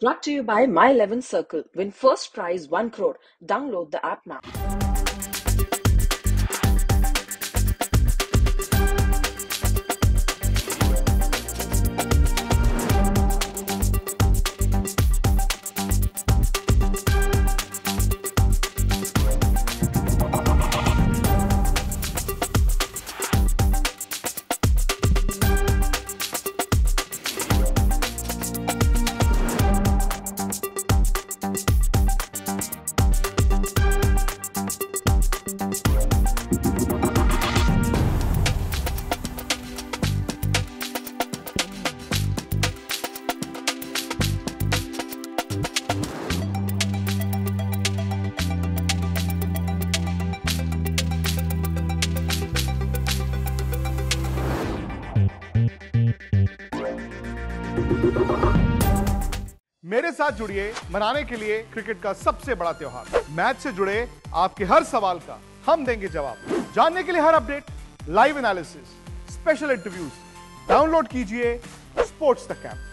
Brought to you by My 11 Circle. Win first prize 1 crore. Download the app now. मेरे साथ जुड़िए मनाने के लिए क्रिकेट का सबसे बड़ा त्योहार। मैच से जुड़े आपके हर सवाल का हम देंगे जवाब। जानने के लिए हर update live analysis special interviews download कीजिए स्पोर्ट्स तक ऐप